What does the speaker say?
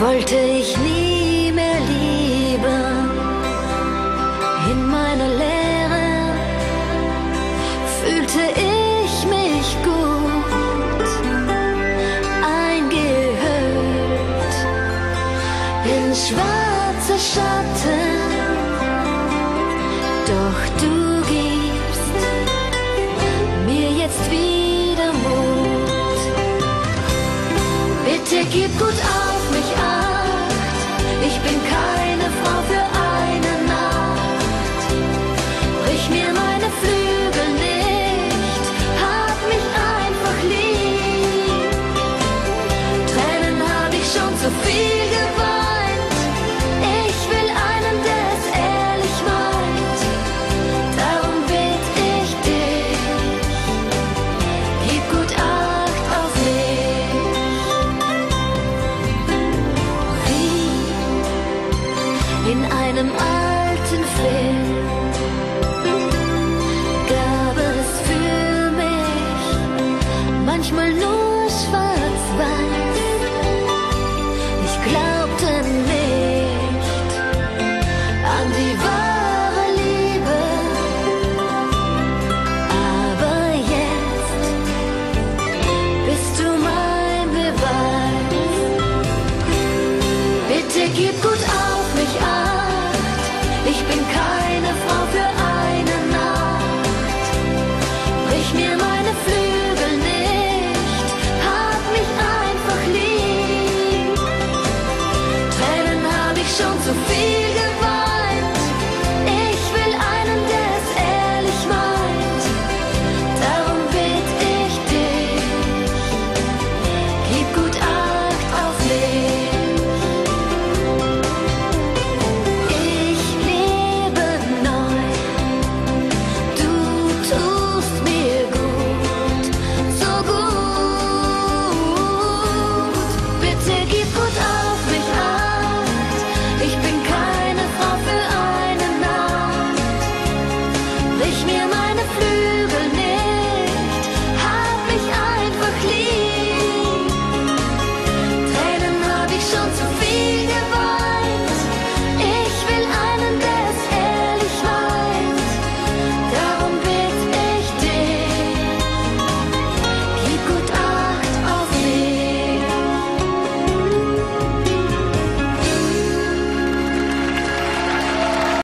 Wollte ich nie mehr lieben. in meiner Leere, fühlte ich mich gut eingehüllt in schwarze Schatten. Doch du gibst mir jetzt wieder Mut. Bitte gib gut auf. been einem alten Film gab es für mich manchmal nur schwarz-weiß. the flue.